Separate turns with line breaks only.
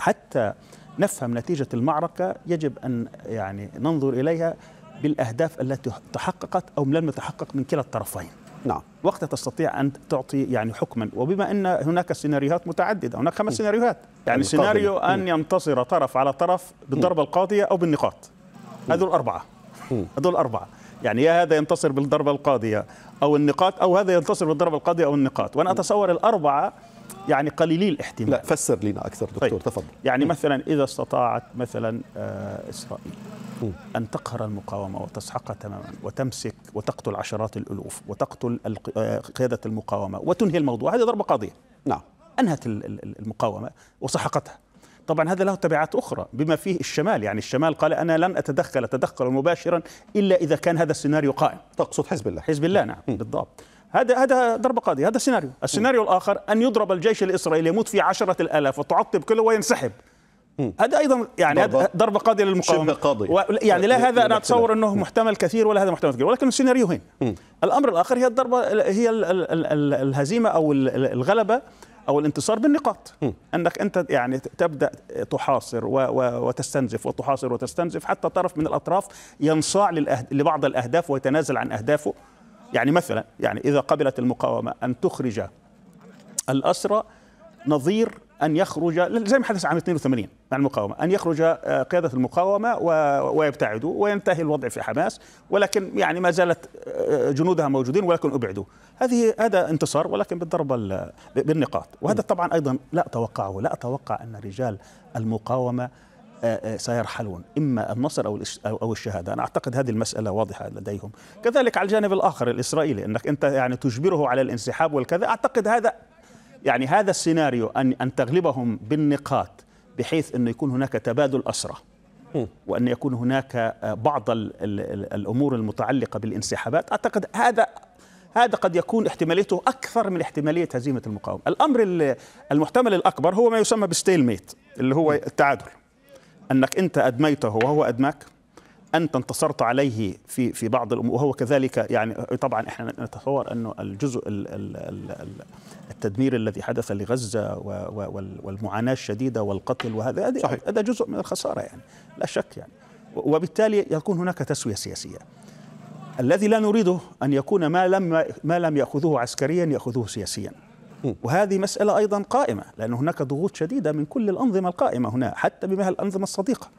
حتى نفهم نتيجة المعركة يجب أن يعني ننظر إليها بالأهداف التي تحققت أو لم تتحقق من كلا الطرفين.
نعم.
وقتها تستطيع أن تعطي يعني حكما. وبما أن هناك سيناريوهات متعددة هناك خمس سيناريوهات. يعني سيناريو أن ينتصر طرف على طرف بالضربة القاضية أو بالنقاط. هذول الاربعه هذول الاربعه يعني يا هذا ينتصر بالضربة القاضية أو النقاط أو هذا ينتصر بالضربة القاضية أو النقاط. وأنا أتصور الأربعة يعني قليلي الاحتمال.
لا فسر لنا أكثر دكتور طيب. تفضل.
يعني مثلا إذا استطاعت مثلا آه إسرائيل أن تقهر المقاومة وتسحقها تماما وتمسك وتقتل عشرات الألوف وتقتل قيادة المقاومة وتنهي الموضوع هذه ضربة قاضية.
نعم.
أنهت المقاومة وسحقتها. طبعا هذا له تبعات أخرى بما فيه الشمال. يعني الشمال قال أنا لن أتدخل تدخلا مباشرا إلا إذا كان هذا السيناريو قائم.
تقصد حزب الله.
حزب الله نعم م. بالضبط. هذا هذا ضربة قاضية هذا سيناريو. السيناريو الآخر أن يضرب الجيش الإسرائيلي يموت فيه عشرة الآلاف وتعطب كله وينسحب. هذا أيضا يعني ضربة قاضية
للمقاومة. قاضي
و... يعني لا هذا أنا أتصور أنه محتمل كثير ولا هذا محتمل كثير ولكن السيناريوهين الأمر الآخر هي الضربة هي ال ال ال الهزيمة أو الغلبة أو الانتصار بالنقاط. م. أنك أنت يعني تبدأ تحاصر و و وتستنزف وتحاصر وتستنزف حتى طرف من الأطراف ينصاع للأهد... لبعض الأهداف ويتنازل عن أهدافه. يعني مثلا يعني إذا قبلت المقاومة أن تخرج الأسرى نظير أن يخرج زي ما حدث عام 82 مع المقاومة أن يخرج قيادة المقاومة ويبتعدوا وينتهي الوضع في حماس ولكن يعني ما زالت جنودها موجودين ولكن أبعدوا. هذه هذا انتصار ولكن بالضربه بالنقاط. وهذا طبعا أيضا لا أتوقعه لا أتوقع أن رجال المقاومة سيرحلون إما النصر أو أو الشهادة. أنا أعتقد هذه المسألة واضحة لديهم. كذلك على الجانب الآخر الإسرائيلي إنك أنت يعني تجبره على الانسحاب والكذا أعتقد هذا يعني هذا السيناريو أن أن تغلبهم بالنقاط بحيث انه يكون هناك تبادل اسرى وأن يكون هناك بعض ال ال الأمور المتعلقة بالانسحابات. أعتقد هذا هذا قد يكون احتماليته أكثر من احتمالية هزيمة المقاومة. الأمر المحتمل الأكبر هو ما يسمى بستيل ميت اللي هو التعادل. أنك أنت أدميته وهو أدماك أنت انتصرت عليه في في بعض الأمور وهو كذلك يعني طبعا إحنا نتصور أنه الجزء التدمير الذي حدث لغزة والمعاناة الشديدة والقتل وهذا هذا جزء من الخسارة يعني لا شك يعني. وبالتالي يكون هناك تسوية سياسية. الذي لا نريده أن يكون ما لم ما لم يأخذوه عسكريا يأخذوه سياسيا. وهذه مسألة أيضا قائمة لأن هناك ضغوط شديدة من كل الأنظمة القائمة هنا حتى بما الأنظمة الصديقة.